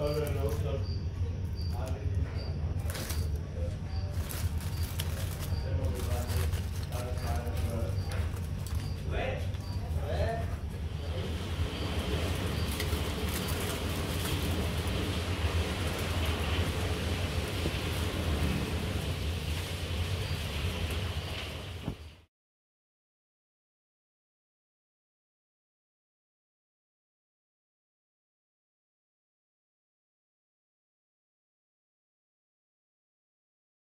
No, no, no, no.